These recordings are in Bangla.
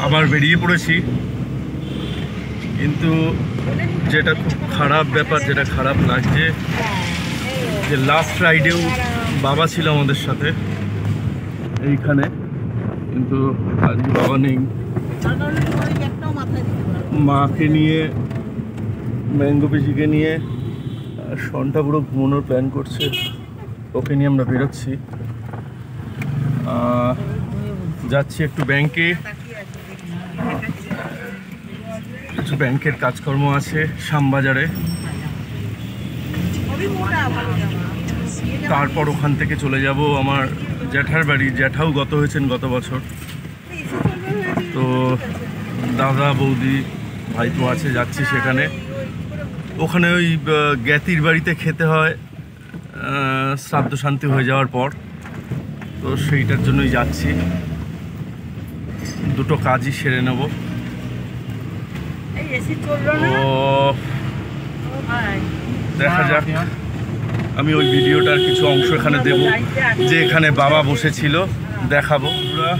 আবার বেরিয়ে পড়েছি। কিন্তু যেটা খুব খারাপ ব্যাপার, যেটা খারাপ লাগছে, যে লাস্ট রাইডেও বাবা ছিল আমাদের সাথে। এইখানে। কিন্তু আজকে বাবা নেই। মাকে নিয়ে, ম্যাঙ্গো পিসিকে নিয়ে সনটা পুরো ঘুমানোর প্ল্যান করছে। ওকে নিয়ে আমরা বেরোচ্ছি। যাচ্ছি একটু ব্যাংকে কিছু ব্যাংকের কাজকর্ম আছে শ্যামবাজারে। তারপর ওখান থেকে চলে যাব আমার জ্যাঠার বাড়ি। জ্যাঠাও গত হয়েছেন গত বছর। তো দাদা, বৌদি, ভাইপো আছে, যাচ্ছি সেখানে। ওখানে ওই জ্ঞাতির বাড়িতে খেতে হয় শ্রাদ্ধ শান্তি হয়ে যাওয়ার পর। তো সেইটার জন্যই যাচ্ছি। দুটো কাজই সেরে নেব। দেখা যাক। আমি ওই ভিডিওটার কিছু অংশ এখানে দেব যে এখানে বাবা বসেছিল দেখাবো। আমরা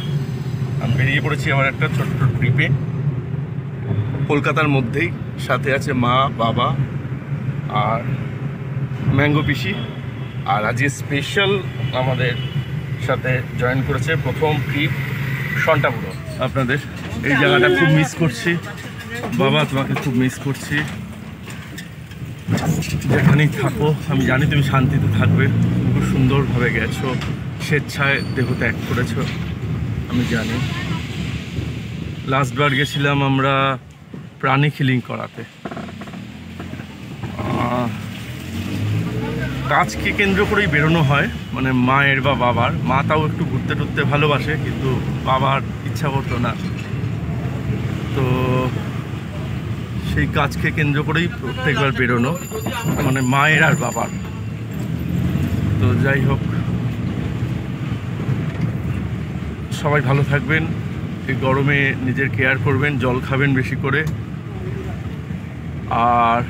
আমি বেরিয়ে পড়েছি আমার একটা ছোট্ট ট্রিপে কলকাতার মধ্যেই সাথে আছে মা বাবা আর ম্যাঙ্গো পিসি। আর আজকে স্পেশাল আমাদের সাথে জয়েন করেছে প্রথম ট্রিপ সন্টাপুরো আপনাদের, এই জায়গাটা খুব মিস করছি। বাবা, তোমাকে খুব মিস করছি। যেখানেই থাকো, আমি জানি তুমি শান্তিতে থাকবে। খুব সুন্দরভাবে গেছো, স্বেচ্ছায় দেহ ত্যাগ করেছ, আমি জানি। লাস্টবার গেছিলাম আমরা প্রাণী কিলিং করাতে। কাজকে কেন্দ্র করেই বেরোনো হয়। মানে মায়ের বা বাবার। মা তাও একটু ঘুরতে টুরতে ভালোবাসে, কিন্তু বাবার ইচ্ছা করতো না। তো সেই কাজকে কেন্দ্র করেই প্রত্যেকবার বেরোনো। মানে মায়ের আর বাবার। তো যাই হোক। সবাই ভালো থাকবেন। এই গরমে নিজের কেয়ার করবেন, জল খাবেন বেশি করে। আর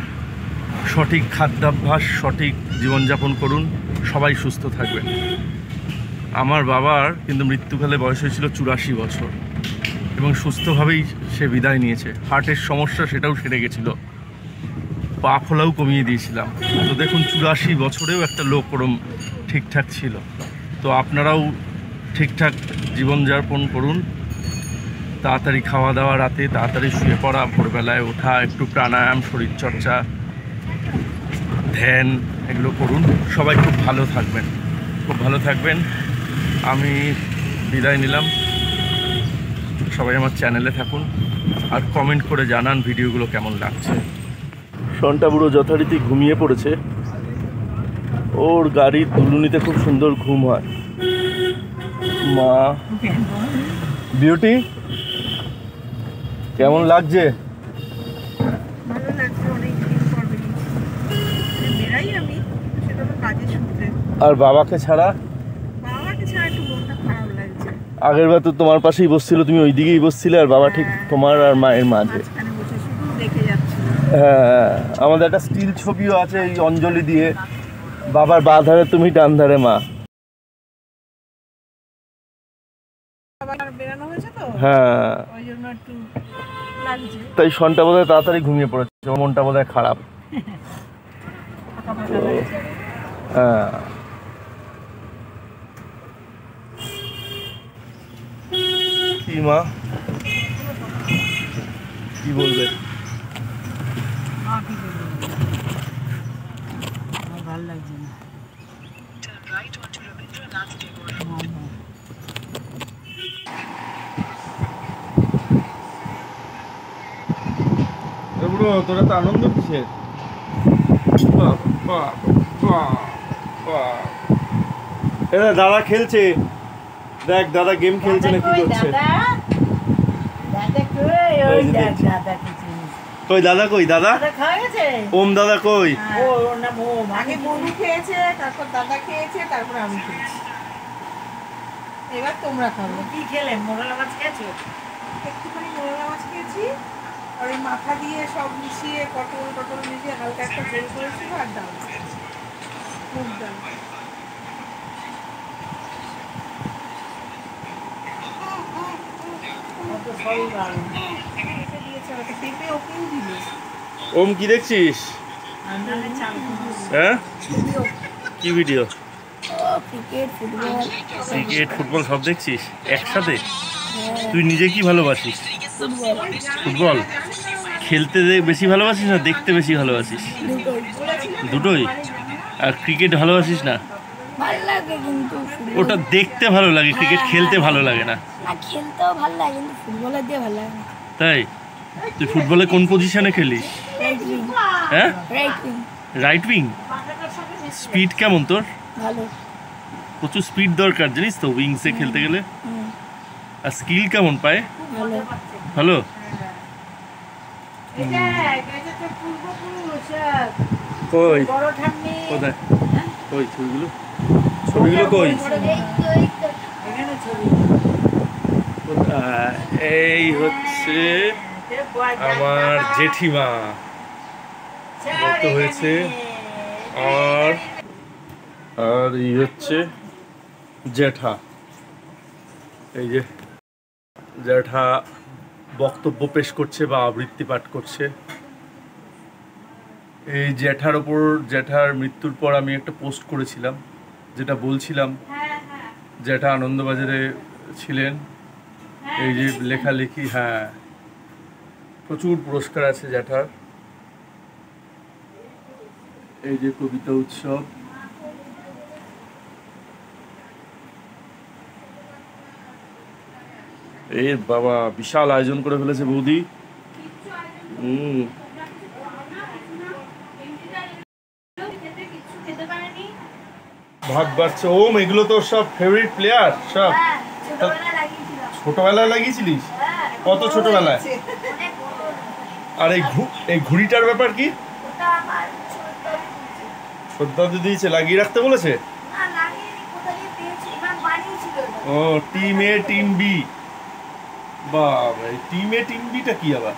সঠিক খাদ্যাভ্যাস, সঠিক জীবনযাপন করুন। সবাই সুস্থ থাকবেন। আমার বাবার কিন্তু মৃত্যুকালে বয়স হয়েছিল চুরাশি বছর এবং সুস্থভাবেই সে বিদায় নিয়েছে। হার্টের সমস্যা সেটাও সেরে গেছিল। পা ফোলাও কমিয়ে দিয়েছিলাম। তো দেখুন, চুরাশি বছরেও একটা লোক ওরম ঠিকঠাক ছিল। তো আপনারাও ঠিকঠাক জীবনযাপন করুন। তাড়াতাড়ি খাওয়া দাওয়া রাতে, তাড়াতাড়ি শুয়ে পড়া, ভোরবেলায় ওঠা, একটু প্রাণায়াম, শরীরচর্চা ধ্যান এগুলো করুন। সবাই খুব ভালো থাকবেন। খুব ভালো থাকবেন। আমি বিদায় নিলাম। সবাই আমার চ্যানেলে থাকুন আর কমেন্ট করে জানান ভিডিওগুলো কেমন লাগছে। সনটা বুড়ো যথারীতি ঘুমিয়ে পড়েছে। ওর গাড়ির দুলুনিতে খুব সুন্দর ঘুম হয়। মা, বিউটি, কেমন লাগছে ভালো লাগছে অনেক দিন পর বেরাই আমি সেটা তো কাজের সূত্রে। আর বাবাকে ছাড়া? বাবাকে ছাড়া একটু মনটা খারাপ লাগছে। আগের বার তো তোমার পাশেই বসছিল তুমি ওই দিকেই বসছিলে আর বাবা ঠিক তোমার আর মায়ের মাঝে যাচ্ছিল। হ্যাঁ আমাদের একটা স্টিল ছবিও আছে এই অঞ্জলি দিয়ে। বাবার বা ধারে তুমি ডান ধারে মা। হ্যাঁ। তাই সনটা বোধহয় তাড়াতাড়ি ঘুমিয়ে পড়েছে মনটা বোধহয় খারাপ। কি মা কি বলবে? ভালো লাগছে না। তোরা তো আনন্দ কিসের? বাহ, বাহ, বাহ, বাহ। এ দেখ, দাদা খেলছে। দেখ দাদা গেম খেলছে না কি করছে। কই? দাদা কই দাদা? ওম দাদা কই? আগে বনু খেয়েছে তারপর দাদা খেয়েছে তারপর আমি খেয়েছি। এবার তোমরা খাব কি খেলে? মোরলা মাছ খেয়েছো? একটুখানি মোরলা মাছ খেয়েছি। আর মাথা দিয়ে সব মিশিয়ে পটল টটল মিশিয়ে করেছিল আর ডাল মুগ ডাল। ওম কি দেখছিস? হ্যাঁ? কি video? Cricket football. Cricket football সব দেখছিস? একসাথে? তুই নিজে কি ভালোবাসিস? ফুটবল। ফুটবল? খেলতে বেশি ভালোবাসিস না দেখতে বেশি ভালোবাসিস? দুটোই? আর ক্রিকেট ভালোবাসিস না? ওটা দেখতে ভালো লাগে ক্রিকেট খেলতে ভালো লাগে না। না খেলতেও ভালো লাগে ফুটবলের দিয়ে ভালো লাগে তাই? তুই ফুটবলে কোন পজিশনে খেলিস? রাইট উইং হ্যাঁ? রাইট উইং স্পিড কেমন তোর? প্রচুর স্পিড দরকার জানিস তো উইংসে খেলতে গেলে? আর স্কিল কেমন পায়? ভালো ভালো এটা এটা তো পূর্বপুরুষ কই? কোথায়? কই ছবিগুলো? ছবিগুলো কই? এই হচ্ছে আমার জেঠিমা। হয়েছে। আর আর এই হচ্ছে জ্যাঠা। এই যে জ্যাঠা বক্তব্য পেশ করছে বা আবৃত্তি পাঠ করছে। এই জ্যাঠার ওপর জ্যাঠার মৃত্যুর পর আমি একটা পোস্ট করেছিলাম যেটা বলছিলাম জ্যাঠা আনন্দবাজারে ছিলেন। এই যে লেখালেখি হ্যাঁ। প্রচুর পুরস্কার আছে জ্যাঠার। এই যে কবিতা উৎসব এই বাবা বিশাল আয়োজন করে ফেলেছে বৌদি। হুম। ভাগ বাড়ছে। ওম এগুলো তো সব ফেভারিট প্লেয়ার সব। ছোটবেলায় লাগিয়েছিলিস? কত ছোটবেলায়? আর এই ঘু- এই ঘুড়িটার ব্যাপার কি? শ্রদ্ধা দিয়েছে। লাগিয়ে রাখতে বলেছে? ও টিম এ টিম বি। বাবা টিম টিম বিটা কি আবার?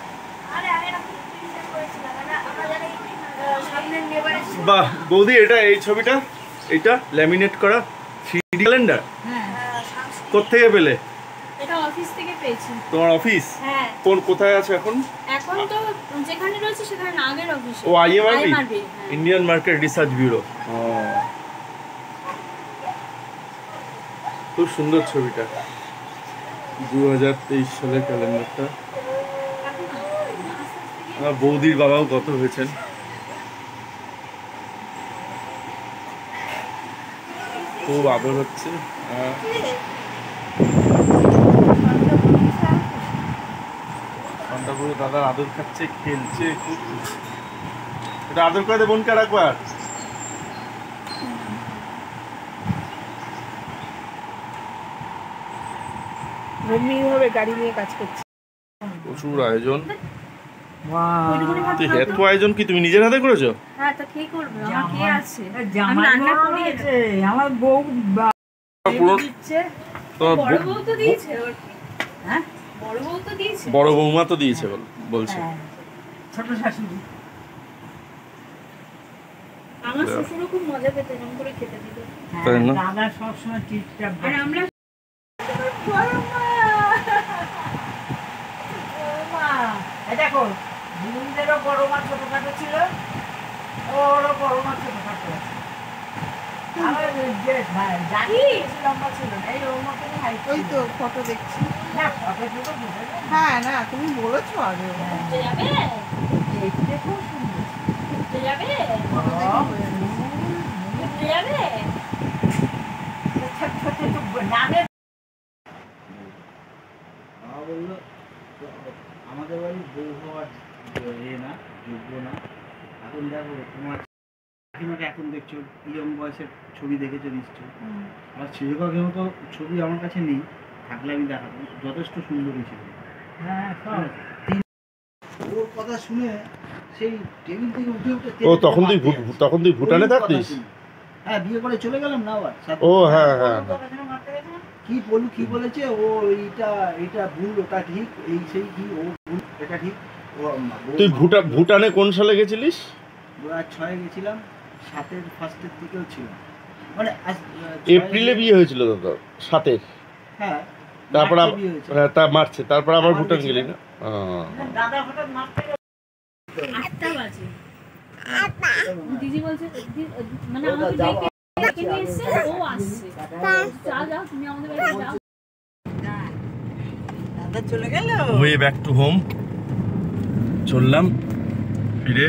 বাহ বৌদি এটা এই ছবিটা? এটা ল্যামিনেট করা থ্রি ক্যালেন্ডার? কোথেকে পেলে? এটা অফিস থেকে পেয়েছি। তোমার অফিস? হ্যাঁ। কোন কোথায় আছে এখন? এখন তো যেখানে রয়েছে সেখানে নাগের অফিসে। ও আইএমআরবি? হ্যাঁ। Indian market research bureau. খুব সুন্দর ছবিটা। দু হাজার তেইশ সালের ক্যালেন্ডারটা। আমার বৌদির বাবাও গত হয়েছেন। খুব আদর হচ্ছে। শান্তাপুরে দাদার আদর খাচ্ছে, খেলছে, খুব। এটা আদর করে দে, বোনকে আর একবার। গম্ভীরভাবে গাড়ি নিয়ে কাজ করছে। প্রচুর আয়োজন। ওইটুকুনি ভাত তুই এত আয়োজন কি তুমি নিজের হাতে করেছ? হ্যাঁ তা কে করবে? আমার কে আছে? আমি রান্না বড় আমার বউ বা- পুরো- দিচ্ছে। তোমার বড় বউ- বউ তো দিয়েছে। হ্যাঁ? বড় বউ তো দিয়েছে। বড় বৌমা তো দিয়েছে বল বলছে। হ্যাঁ। ছোট শাশুড়ি। আমার শ্বশুরও খুব মজা এরকম করে খেতে দিত। তাই না? হ্যাঁ, দাদা সবসময় টিপটাপ আর আমরা দেখো দিদিদেরও বড় মা ছোটখাটো ছিল ওরও বড় মা ছোটখাটো আছে। ওই তো ফটো দেখছি। হ্যাঁ না তুমি বলেছ আগে। যাবে? দেখতে খুব সুন্দর। ঘুরতে যাবে? হয়ে। যাবে? ছোট ছোট ছোট নামের বাবা বলল "তো আমাদের বাড়ি বউ হওয়ার এ না না। এখন দেখো তোমার কাকিমাকে এখন দেখছ ইয়ং বয়সের ছবি দেখেছ নিশ্চয়ই। মতো ছবি আমার কাছে নেই থাকলে আমি দেখাবো। যথেষ্ট সুন্দরী ছিল। হ্যাঁ ওর কথা শুনে সেই টেবিল থেকে উঠে উঠে ও তখন তুই তখন তুই ভুটানে থাকতিস? হ্যাঁ বিয়ে করে চলে গেলাম না আবার। ও হ্যাঁ হ্যাঁ কি বলু কি বলেছে? ও এইটা এটা ভুল ওটা ঠিক এই সেই কি ও ভুল এটা ঠিক। তুই ভুটা ভুটানে কোন সালে গেছিলিস? দু হাজার ছয়ে গেছিলাম সাতের ফার্স্টের দিকেও ছিলাম মানে এপ্রিলে বিয়ে হয়েছিল তো তোর সাতের হ্যাঁ তারপর। হ্যাঁ, তা মারছে তারপর আবার ভুটান গেলি না? দাদা হঠাৎ মারতে আটটা বাজে। দিদি বলছে মানে আমাকে ডেকে ডেকে নিয়ে এসছে ও আসছে। যা যাও তুমি আমাদের বাড়িতে যাও। দাদা। চলে গেল। ওয়ে ব্যাক টু হোম চললাম। ফিরে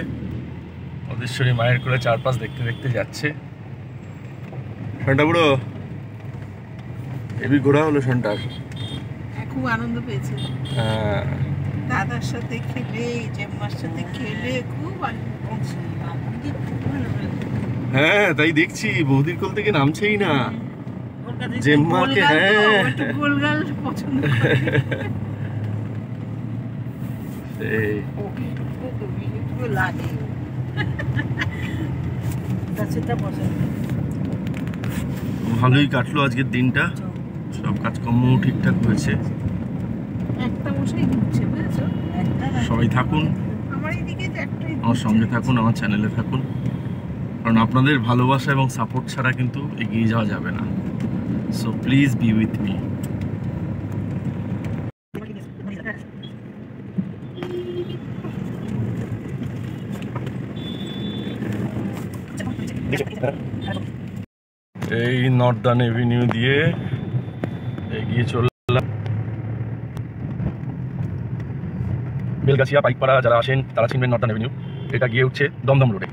ওদেশ্বরী মায়ের করে চারপাশ দেখতে দেখতে যাচ্ছে। শনটা বুড়ো এবি ঘোরা হলো শনটার খুব আনন্দ পেয়েছে। হ্যাঁ। দাদার সাথে খেলে জেম্মার সাথে খেলে খুব হ্যাঁ তাই দেখছি বৌদির কোল থেকে নামছেই না। জেম্মাকে হ্যাঁ। গোলগাল পছন্দ ভালোই কাটলো আজকের দিনটা। সব কাজকর্ম ঠিকঠাক হয়েছে। সবাই থাকুন। আমার সঙ্গে থাকুন, আমার চ্যানেলে থাকুন। কারণ আপনাদের ভালোবাসা এবং সাপোর্ট ছাড়া কিন্তু এগিয়ে যাওয়া যাবে না। So please be with me এই নর্দার্ন এভিনিউ দিয়ে এগিয়ে চললাম। বেলগাছিয়া, পাইকপাড়া যারা আসেন, তারা চিনবেন নর্দার্ন এভিনিউ। এটা গিয়ে উঠছে দমদম রোডে।